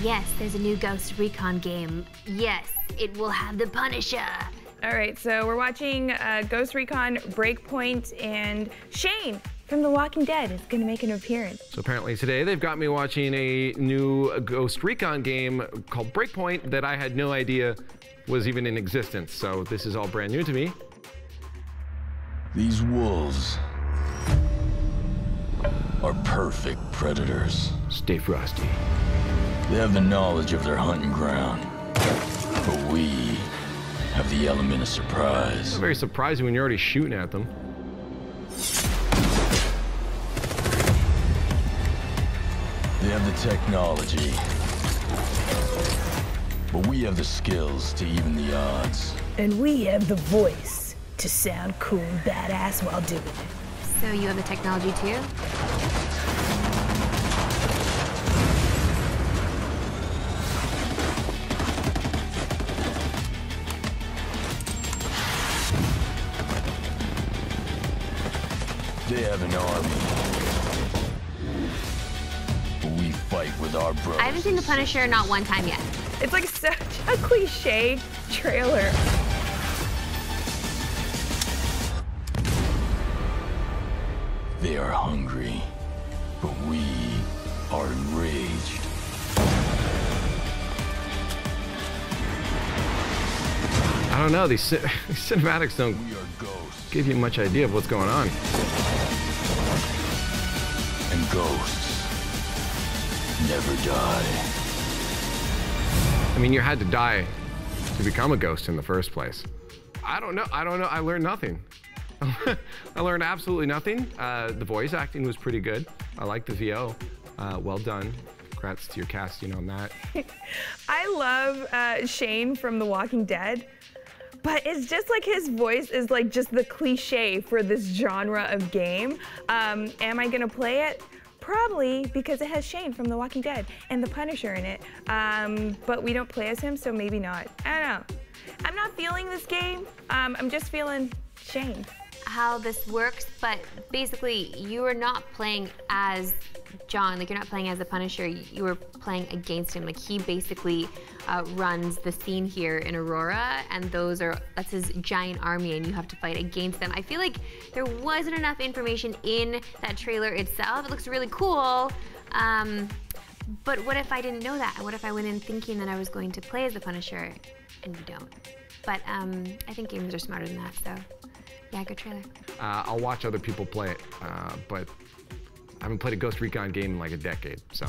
Yes, there's a new Ghost Recon game. Yes, it will have the Punisher. All right, so we're watching uh, Ghost Recon Breakpoint, and Shane from The Walking Dead is going to make an appearance. So apparently today they've got me watching a new Ghost Recon game called Breakpoint that I had no idea was even in existence. So this is all brand new to me. These wolves are perfect predators. Stay frosty. They have the knowledge of their hunting ground. But we have the element of surprise. Very surprising when you're already shooting at them. They have the technology. But we have the skills to even the odds. And we have the voice to sound cool and badass while doing it. So you have the technology too? They have an army. We fight with our brothers. I haven't seen the Punisher not one time yet. It's like such a cliche trailer. They are hungry, but we are enraged. I don't know, these, these cinematics don't We are ghosts. give you much idea of what's going on. And ghosts never die. I mean, you had to die to become a ghost in the first place. I don't know. I don't know. I learned nothing. I learned absolutely nothing. Uh, the voice acting was pretty good. I like the VO. Uh, well done. Congrats to your casting on that. I love uh, Shane from The Walking Dead, but it's just like his voice is like just the cliche for this genre of game. Um, am I gonna play it? Probably because it has Shane from The Walking Dead and the Punisher in it. Um, but we don't play as him, so maybe not. I don't know. I'm not feeling this game. Um, I'm just feeling Shane. How this works, but basically you are not playing as John. Like you're not playing as the Punisher. You were playing against him. Like he basically uh, runs the scene here in Aurora, and those are that's his giant army, and you have to fight against them. I feel like there wasn't enough information in that trailer itself. It looks really cool. Um, but what if I didn't know that? What if I went in thinking that I was going to play as the Punisher, and you don't? But um, I think gamers are smarter than that, so yeah, good trailer. Uh, I'll watch other people play it, uh, but I haven't played a Ghost Recon game in like a decade, so.